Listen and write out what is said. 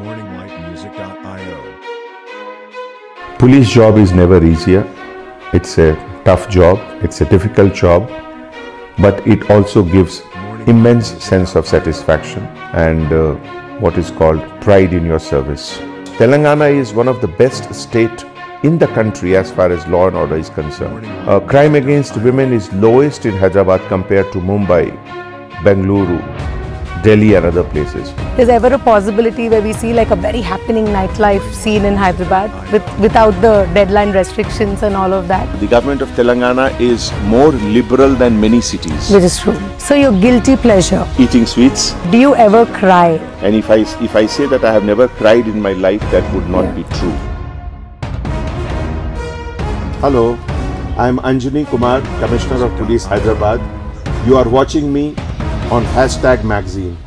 morninglightmusic.io. Police job is never easier. It's a tough job, it's a difficult job, but it also gives immense sense of satisfaction and uh, what is called pride in your service. Telangana is one of the best state in the country as far as law and order is concerned. Uh, crime against women is lowest in Hyderabad compared to Mumbai, Bengaluru, Delhi and other places. Is ever a possibility where we see like a very happening nightlife scene in Hyderabad with, without the deadline restrictions and all of that? The government of Telangana is more liberal than many cities. Which is true. So your guilty pleasure. Eating sweets. Do you ever cry? And if I, if I say that I have never cried in my life, that would not Yeah. be true. Hello, I am Anjani Kumar, Commissioner of Police Hyderabad. You are watching me on hashtag magazine.